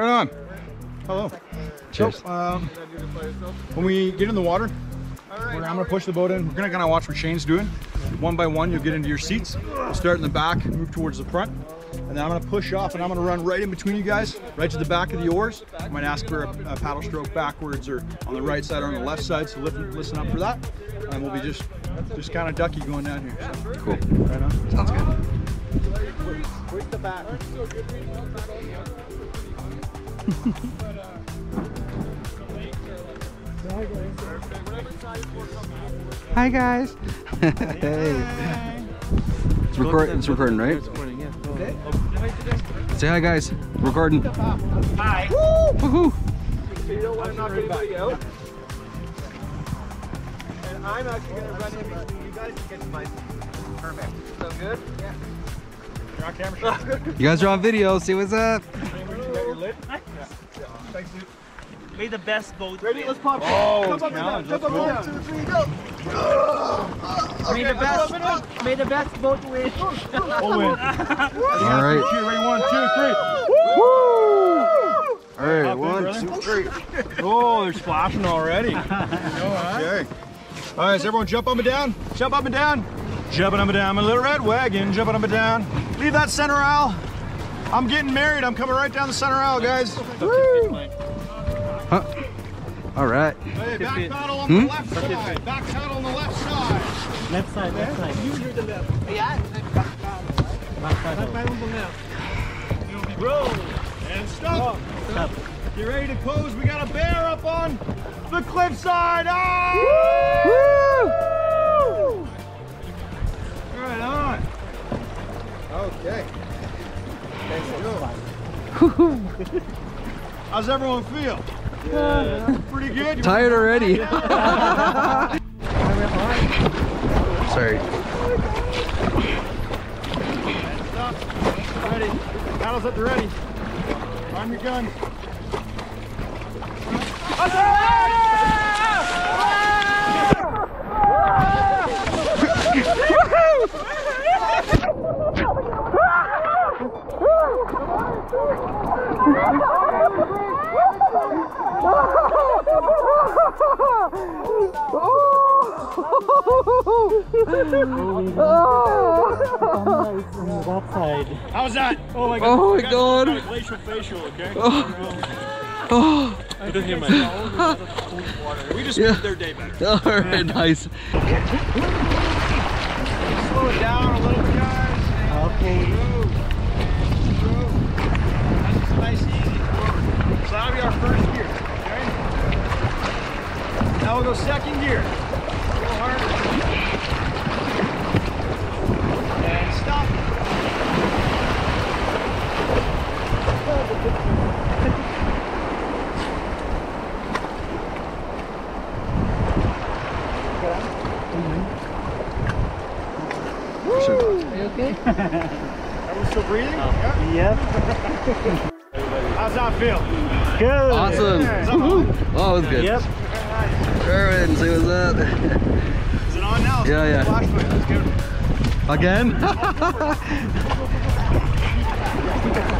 Right on. Hello. Cheers. So, um, when we get in the water, we're, I'm gonna push the boat in. We're gonna kind of watch what Shane's doing. One by one, you'll get into your seats. We'll start in the back, move towards the front. And then I'm gonna push off and I'm gonna run right in between you guys, right to the back of the oars. I might ask for a, a paddle stroke backwards or on the right side or on the left side, so listen, listen up for that. And we'll be just just kind of ducky going down here. So, Cool. right on. Sounds good. Hi guys. hey. It's recording. It's recording, right? Say hi, guys. Recording. Hi. Woo! You don't want to knock anybody out. And I'm actually going to run in between you guys to get to my. Perfect. So good? Yeah. You're on camera. You guys are on video. See what's up. You got your lid? Thanks, dude. May the best boat Ready? Let's pop. Oh, Jump up and down. Jump up and down. Two, three, go. May the best may the best boat win. We'll win. All right. Cheer, ready? One, two, three. All right. Hop One, brother. two, three. Oh, they're splashing already. Okay. All right, so everyone jump up and down. Jump up and down. Jumping up and down, my little red wagon. Jumping up and down. Leave that center aisle. I'm getting married. I'm coming right down the center aisle, guys. Huh. All right. Hey, back paddle on Hmm? the left side. Back paddle on the left side. Left side, left side. You're the left. Yeah. Back side. Back on the left. Roll and stop. Stop. Get ready to close. We got a bear up on the cliffside. Ah! Right on. Okay. How's everyone feel? Pretty good. You Tired already. Sorry. Ready. Paddles at the ready. Arm your gun. How's that? Oh my god. Oh my Guys, God. Glacial facial, okay? Oh. oh. It doesn't hear my We just Yeah. made their day better. All right. Nice. Slow it down a little bit, guys. Okay. Move. Move. That's just nice, easy. So that'll be our first gear, okay? Now we'll go second gear. A little harder. And stop. Are we still breathing? Yeah. Yep. How's that feel? Good. Awesome. Is that on? Oh, it was good. Yep. Erwin, see what's up. Is it on now? Yeah, yeah. Flashlight. Let's get. Again?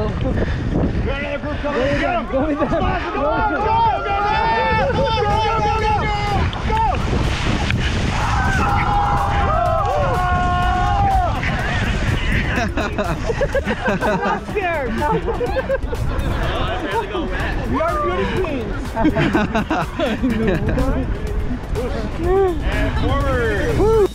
Go, go, go. We are good teams. And forward.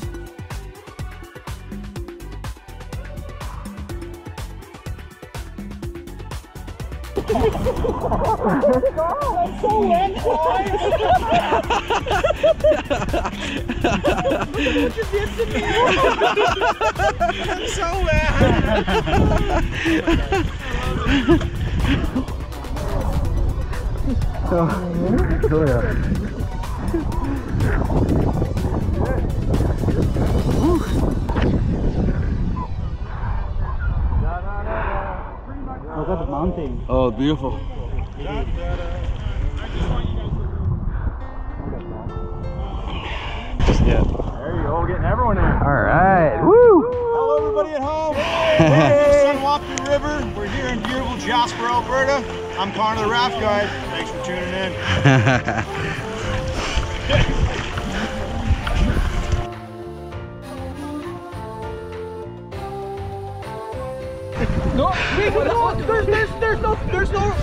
So landslide! I'm so mad! oh, Look at the mountain. Oh, beautiful. There you go, getting everyone in. All right. Woo! Hello, everybody at home. We're from Sunwapta River. We're here in beautiful Jasper, Alberta. I'm Connor the Raft Guide. Thanks for tuning in. No, wait, no, there's, there's, there's no, there's no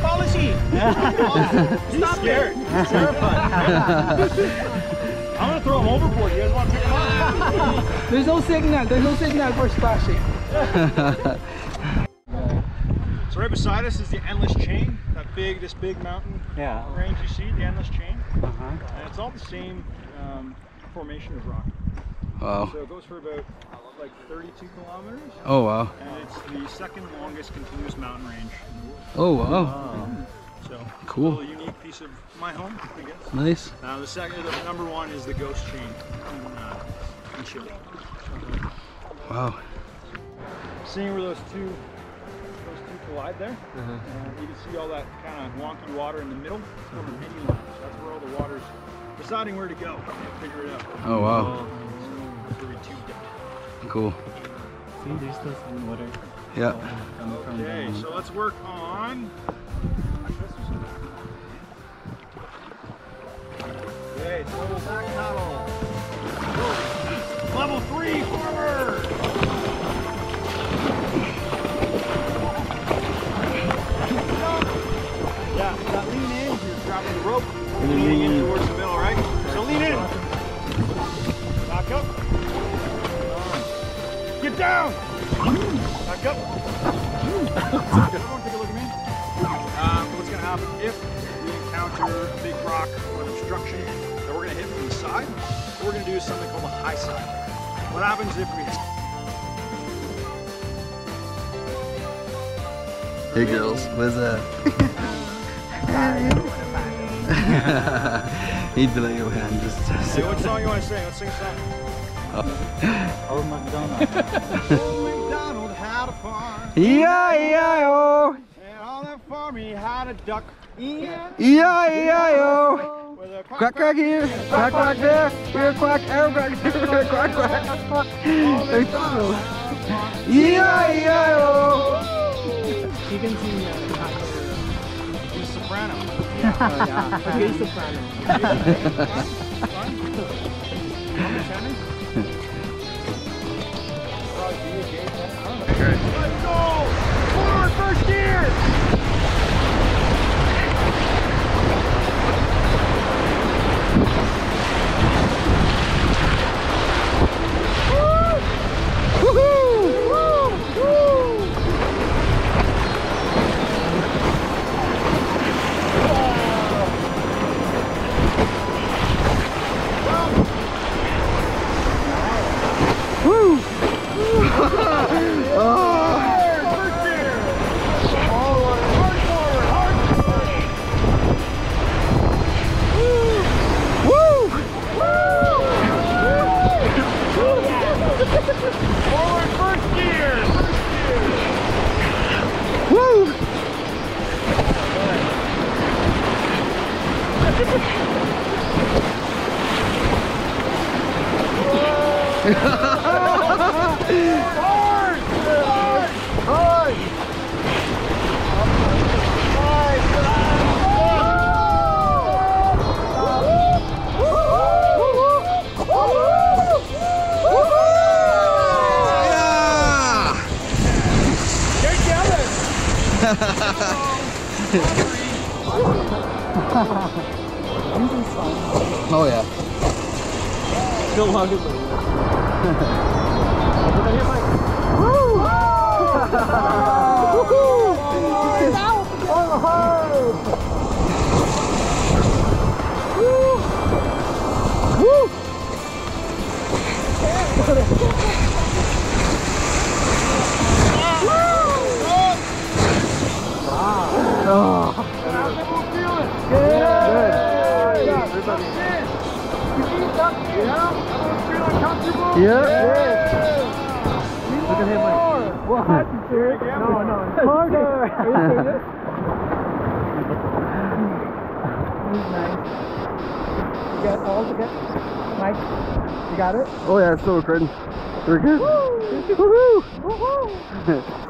policy. Stop Scared. Terrified. I'm gonna throw him overboard. You guys want to pick him up? There's no signal. There's no signal for splashing. So right beside us is the Endless Chain. That big, this big mountain Yeah. range you see, the Endless Chain. Uh-huh. And it's all the same um, formation of rock. Wow. So it goes for about like 32 kilometers. Oh wow. And it's the second longest continuous mountain range in the world. Oh wow. So Cool. a little unique piece of my home, I guess. Nice. Now the second, the number one is the Ghost Chain in, uh, in Chile. Wow. Seeing where those two, those two collide there, uh, you can see all that kind of wonky water in the middle. It's called the mini line. So that's where all the water's deciding where to go. Figure it out. Oh wow. So that's where we two dipped. Cool. See, there's still some water Yeah. Okay, so let's work on. Rope, leaning in towards the middle, right? So lean in. Back up. Get down. Back up. Everyone take a look at me. Um, what's going to happen if we encounter a big rock or an obstruction that we're going to hit from the side, what we're going to do is something called a high side. What happens if we Hey girls, what's up? He'd be like, oh man, just Say what song you want to sing? Let's sing a song. Oh. Old McDonald. Old MacDonald had a farm, Yeah, yeah, oh, and on that farm he had a duck. yeah, yeah, oh. With a Quack, quack here, quack, quack there, here, quack, there, quack, here, quack, quack. McDonald. Oh, yeah, yeah, oh. You can see He's oh. Okay, soprano. Let's go! Forward first gear! Oh yeah. Go hug it. Yeah. Nice. You got all together? Mike, you got it? Oh yeah, it's still recording. We're good. Woohoo!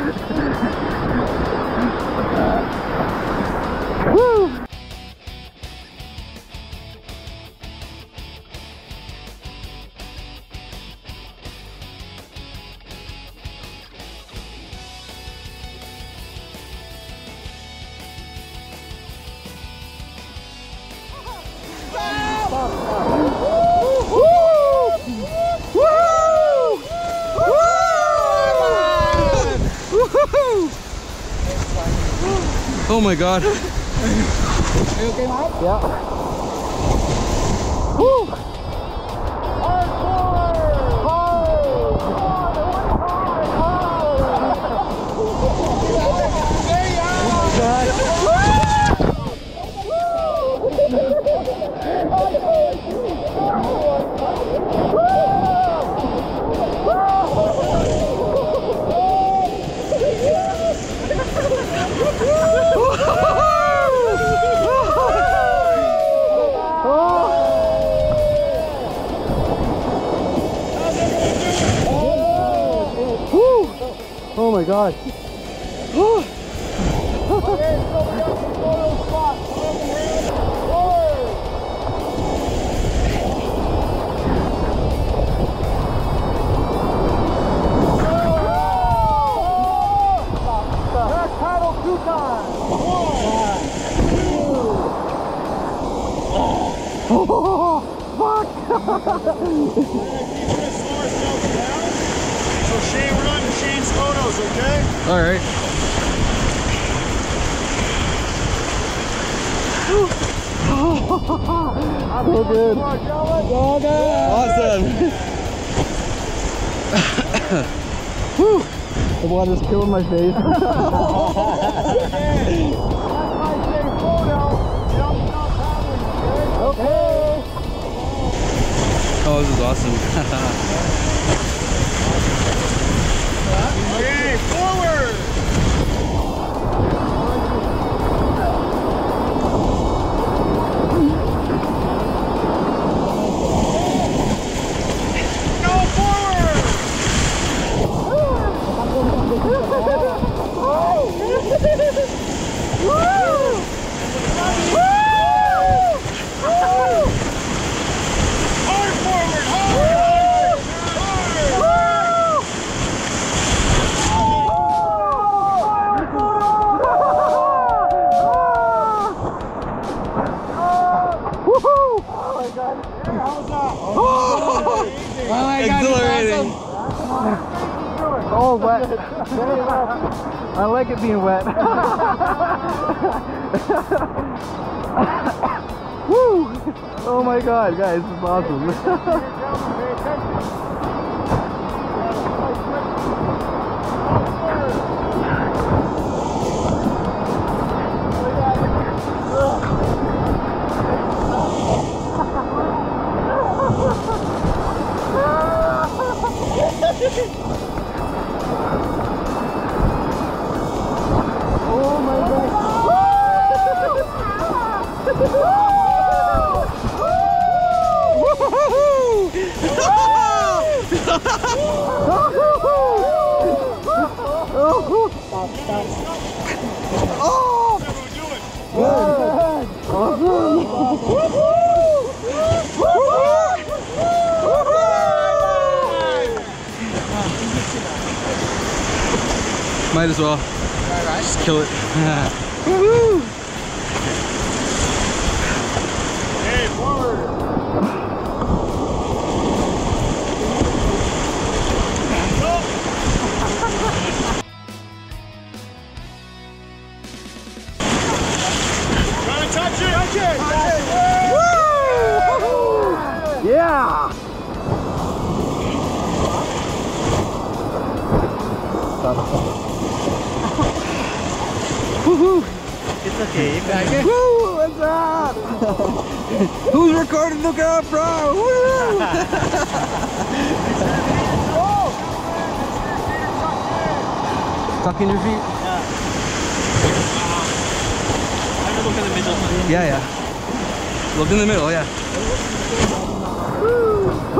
Oh my god. Oh So Shane, we're on Shane's photos, okay? All right. So good. Awesome. The water's killing my face. Oh, this is awesome. Okay, forward! Oh, wet. I like it being wet. Woo! Oh my god, guys, this is awesome. Might as well. Just kill it. Yeah! Woohoo! It's okay. You got it. Woo! What's up? Who's recording? Out, bro! Woo! Tuck in your feet. I'm gonna look in the middle. Yeah, yeah. Look in the middle, yeah.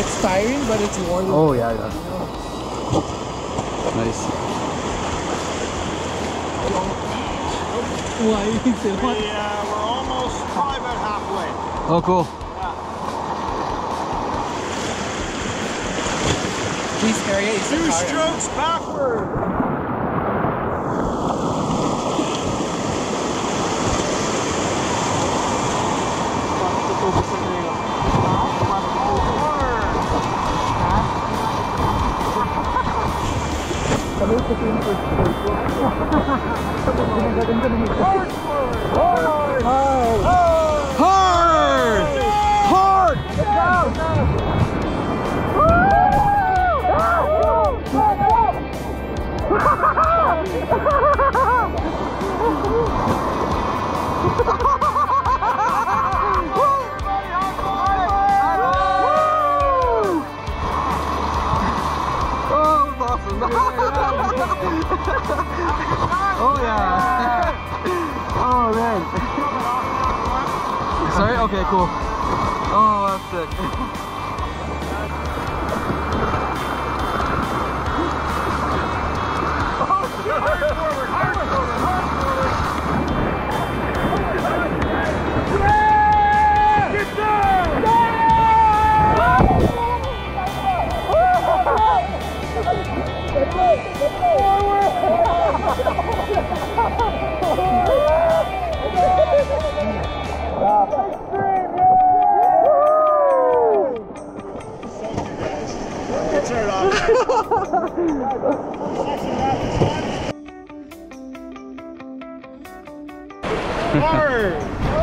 It's tiring, but it's worth it. Oh yeah, yeah. Nice. Why? It's a lot. We, uh, we're almost probably about halfway. Oh cool. Please carry it. It's Two strokes backward. Yeah. Oh man. Sorry? Okay, cool. Oh, that's sick. Hard.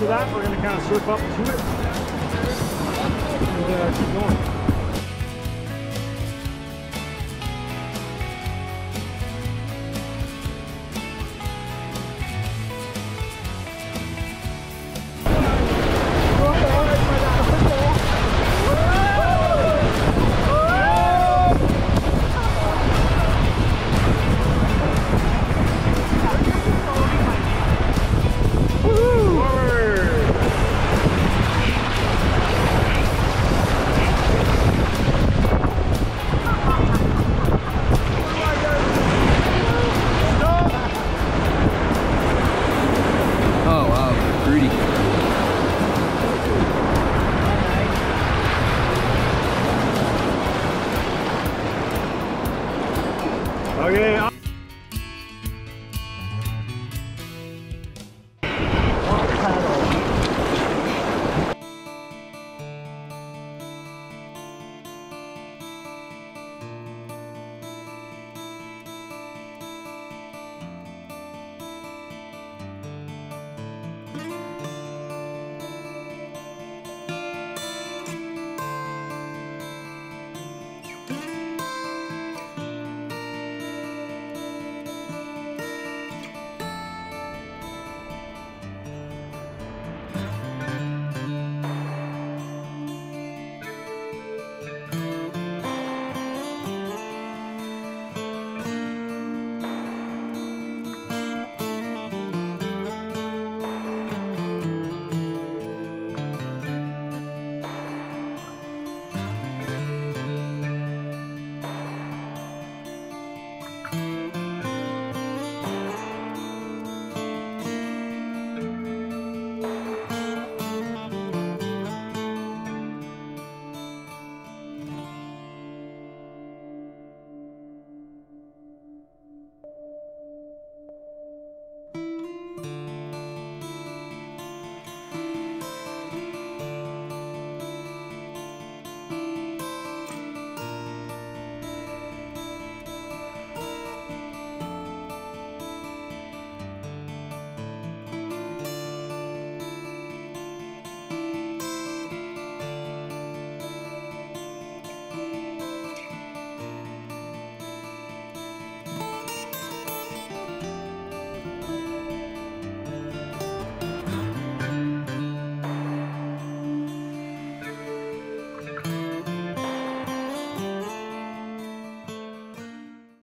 To that. We're gonna kind of surf up to it.